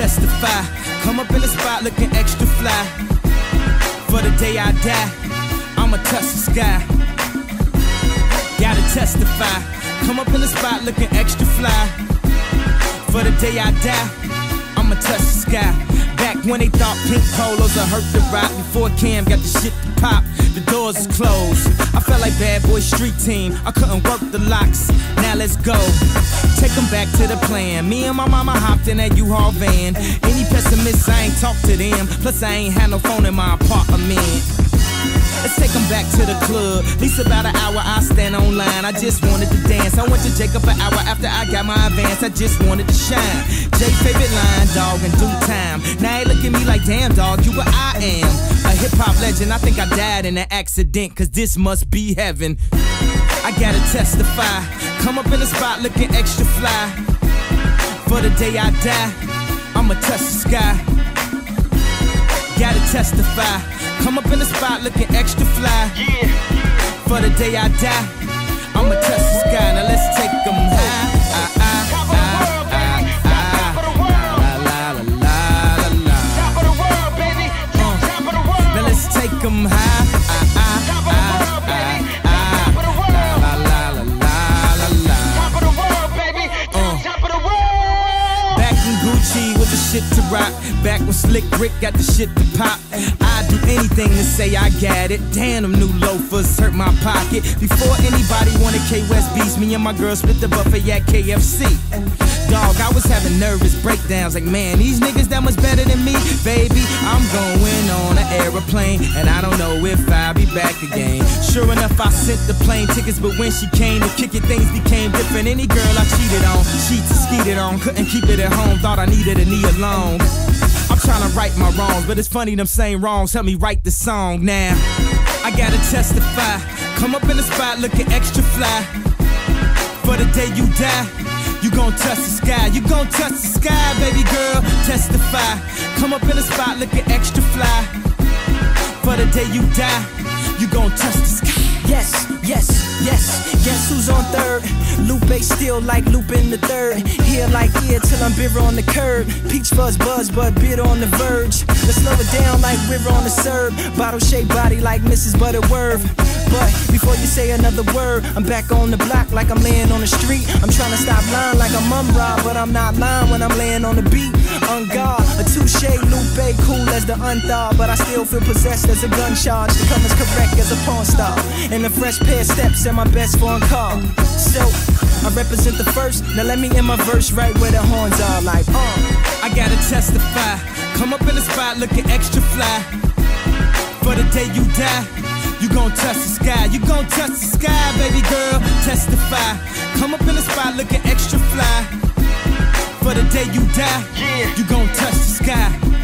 testify. Come up in the spot looking extra fly. For the day I die, I'ma touch the sky. Gotta testify. Come up in the spot looking extra fly. For the day I die, I'ma touch the sky. Back when they thought pink polos would hurt the Roc before Cam got the shit to pop. The doors is closed. I felt like bad boy street team. I couldn't work the locks. Now let's go. Take them back to the plan. Me and my mama hopped in that U-Haul van. Any pessimists, I ain't talk to them. Plus, I ain't had no phone in my apartment. Let's take them back to the club. At least about an hour I stand online. I just wanted to dance. I went to Jacob an hour after I got my advance. I just wanted to shine. Jay favorite line, dog, in due time. Now he look at me like, damn, dog, you what I am. A hip hop legend. I think I died in an accident, cause this must be heaven. I gotta testify. Come up in the spot looking extra fly. For the day I die, I'ma touch the sky. Gotta testify. Come up in the spot looking extra fly. Yeah. For the day I die, I'ma touch the sky. Now let's take them high. Ah, ah, Top shit to rock. Back when Slick Rick got the shit to pop. I'd do anything to say I got it. Damn, them new loafers hurt my pocket. Before anybody wanted K West beats, me and my girl split the buffet at KFC. Dog, I was having nervous breakdowns. Like, man, these niggas that much better than me. Baby, I'm going aeroplane. And I don't know if I'll be back again. Sure enough, I sent the plane tickets. But when she came to kick it, things became different. Any girl I cheated on, and skeeted on. Couldn't keep it at home, thought I needed a knee alone. I'm trying to right my wrongs, but it's funny them same wrongs help me write the song now. I gotta testify. Come up in the spot looking extra fly. For the day you die, you gon' touch the sky. You gon' touch the sky, baby girl. Testify. Come up in the spot looking extra the day you die, you gon' touch the sky. Yes, yes, yes. Guess who's on third? Lupe still like looping the third. Here like here till I'm bitter on the curb. Peach fuzz buzz, but bitter on the verge. Let's slow it down like we're on the serve. Bottle shaped body like Mrs. Butterworth. But before you say another word, I'm back on the block like I'm laying on the street. I'm trying to stop lying like I'm mum but I'm not lying when I'm laying on the beat. On guard, a touche, Lupe, cool as the unthawed, but I still feel possessed as a gun charge. To come as correct as a porn star. And a fresh pair of steps and my best phone call. So, I represent the first. Now let me in my verse right where the horns are, like, uh. I gotta testify. Come up in the spot looking extra fly. For the day you die, you gon' touch the sky. You gon' touch the sky, baby girl. Testify. Come up in the spot looking extra fly. For the day you die, Yeah. you gon' touch the sky.